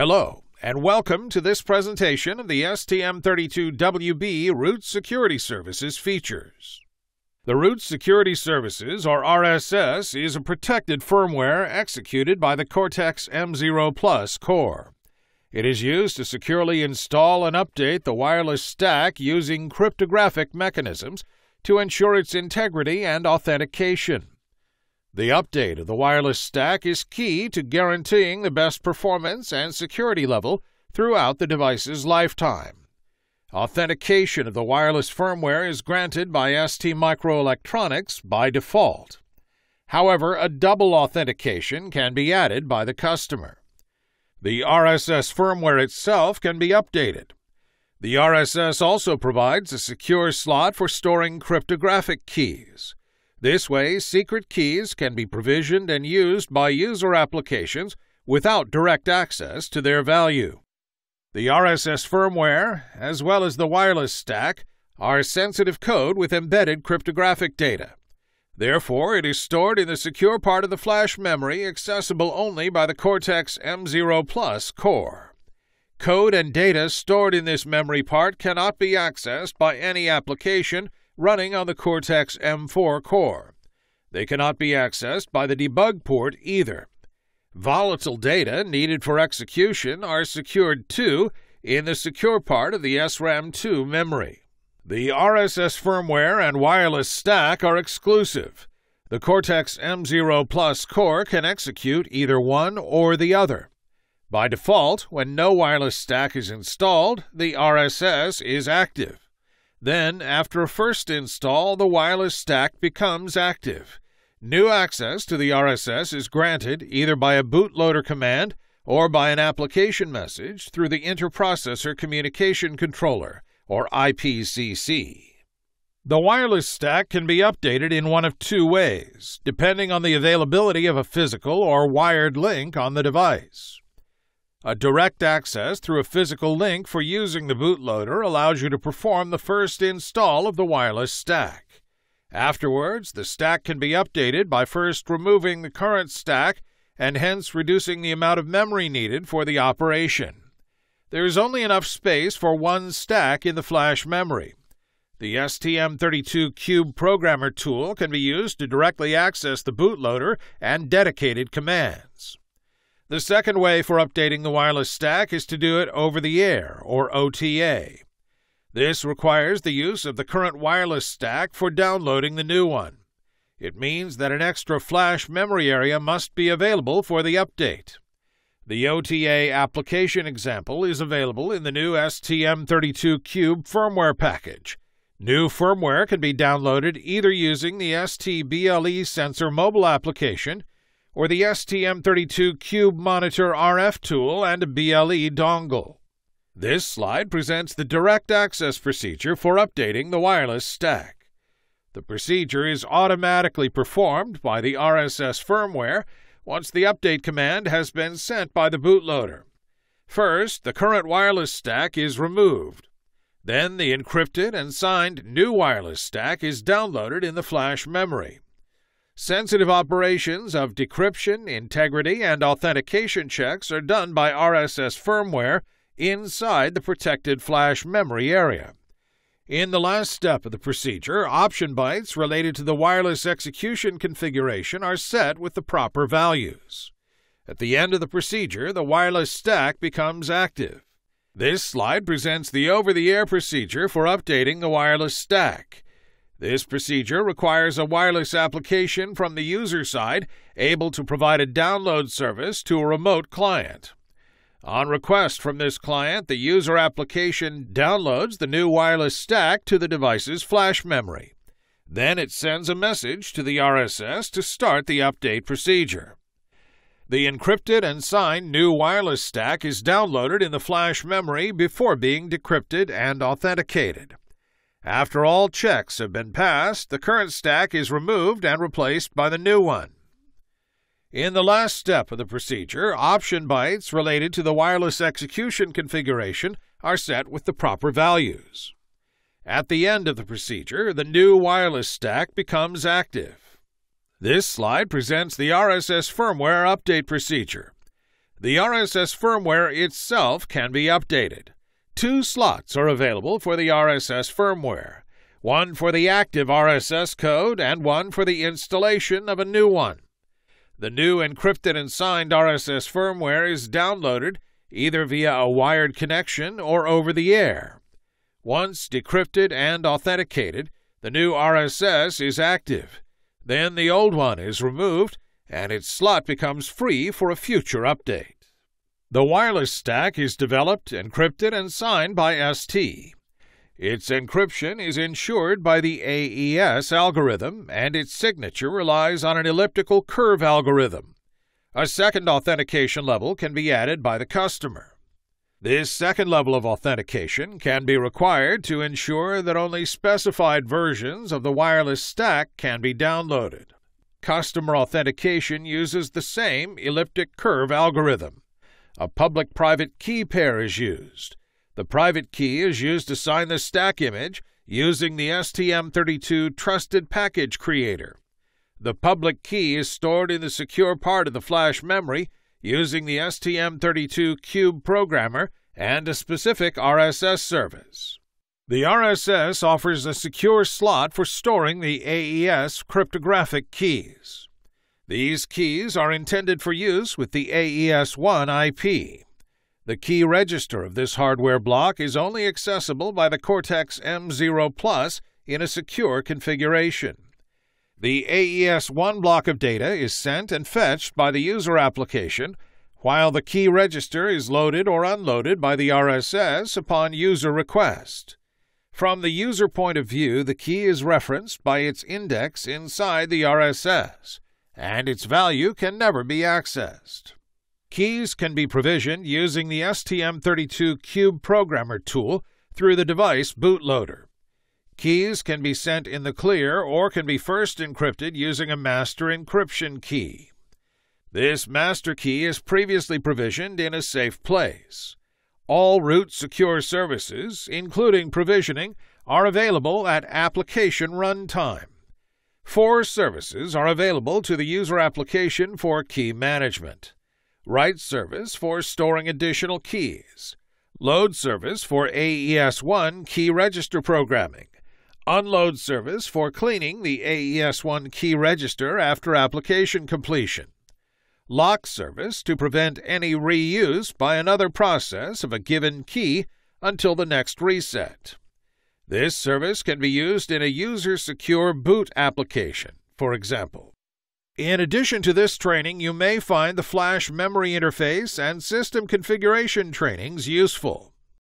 Hello, and welcome to this presentation of the STM32WB Root Security Services features. The Root Security Services, or RSS, is a protected firmware executed by the Cortex M0 Plus core. It is used to securely install and update the wireless stack using cryptographic mechanisms to ensure its integrity and authentication. The update of the wireless stack is key to guaranteeing the best performance and security level throughout the device's lifetime. Authentication of the wireless firmware is granted by ST Microelectronics by default. However, a double authentication can be added by the customer. The RSS firmware itself can be updated. The RSS also provides a secure slot for storing cryptographic keys. This way, secret keys can be provisioned and used by user applications without direct access to their value. The RSS firmware, as well as the wireless stack, are sensitive code with embedded cryptographic data. Therefore, it is stored in the secure part of the flash memory accessible only by the Cortex M0 Plus core. Code and data stored in this memory part cannot be accessed by any application running on the Cortex M4 core. They cannot be accessed by the debug port either. Volatile data needed for execution are secured too in the secure part of the SRAM2 memory. The RSS firmware and wireless stack are exclusive. The Cortex M0 Plus core can execute either one or the other. By default, when no wireless stack is installed, the RSS is active. Then, after a first install, the wireless stack becomes active. New access to the RSS is granted either by a bootloader command or by an application message through the Interprocessor Communication Controller, or IPCC. The wireless stack can be updated in one of two ways, depending on the availability of a physical or wired link on the device. A direct access through a physical link for using the bootloader allows you to perform the first install of the wireless stack. Afterwards, the stack can be updated by first removing the current stack and hence reducing the amount of memory needed for the operation. There is only enough space for one stack in the flash memory. The STM32 Cube Programmer tool can be used to directly access the bootloader and dedicated commands. The second way for updating the wireless stack is to do it over the air, or OTA. This requires the use of the current wireless stack for downloading the new one. It means that an extra flash memory area must be available for the update. The OTA application example is available in the new STM32 Cube firmware package. New firmware can be downloaded either using the STBLE sensor mobile application or the STM32 Cube Monitor RF tool and BLE dongle. This slide presents the direct access procedure for updating the wireless stack. The procedure is automatically performed by the RSS firmware once the update command has been sent by the bootloader. First, the current wireless stack is removed. Then the encrypted and signed new wireless stack is downloaded in the flash memory. Sensitive operations of decryption, integrity, and authentication checks are done by RSS firmware inside the protected flash memory area. In the last step of the procedure, option bytes related to the wireless execution configuration are set with the proper values. At the end of the procedure, the wireless stack becomes active. This slide presents the over the air procedure for updating the wireless stack. This procedure requires a wireless application from the user side able to provide a download service to a remote client. On request from this client, the user application downloads the new wireless stack to the device's flash memory. Then it sends a message to the RSS to start the update procedure. The encrypted and signed new wireless stack is downloaded in the flash memory before being decrypted and authenticated. After all checks have been passed, the current stack is removed and replaced by the new one. In the last step of the procedure, option bytes related to the wireless execution configuration are set with the proper values. At the end of the procedure, the new wireless stack becomes active. This slide presents the RSS firmware update procedure. The RSS firmware itself can be updated. Two slots are available for the RSS firmware one for the active RSS code and one for the installation of a new one. The new encrypted and signed RSS firmware is downloaded either via a wired connection or over the air. Once decrypted and authenticated, the new RSS is active. Then the old one is removed and its slot becomes free for a future update. The wireless stack is developed, encrypted, and signed by ST. Its encryption is ensured by the AES algorithm, and its signature relies on an elliptical curve algorithm. A second authentication level can be added by the customer. This second level of authentication can be required to ensure that only specified versions of the wireless stack can be downloaded. Customer authentication uses the same elliptic curve algorithm. A public private key pair is used. The private key is used to sign the stack image using the STM32 Trusted Package Creator. The public key is stored in the secure part of the flash memory using the STM32 Cube Programmer and a specific RSS service. The RSS offers a secure slot for storing the AES cryptographic keys. These keys are intended for use with the AES-1 IP. The key register of this hardware block is only accessible by the Cortex M0 Plus in a secure configuration. The AES-1 block of data is sent and fetched by the user application, while the key register is loaded or unloaded by the RSS upon user request. From the user point of view, the key is referenced by its index inside the RSS, and its value can never be accessed. Keys can be provisioned using the STM32 Cube Programmer tool through the device bootloader. Keys can be sent in the clear or can be first encrypted using a master encryption key. This master key is previously provisioned in a safe place. All root secure services, including provisioning, are available at application runtime. Four services are available to the user application for key management. Write service for storing additional keys, load service for AES1 key register programming, unload service for cleaning the AES1 key register after application completion, lock service to prevent any reuse by another process of a given key until the next reset. This service can be used in a user secure boot application, for example. In addition to this training, you may find the flash memory interface and system configuration trainings useful.